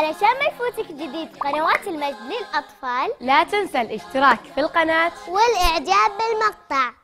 علشان ما يفوتك جديد قنوات المجد للأطفال. لا تنسى الاشتراك في القناة. والإعجاب بالمقطع.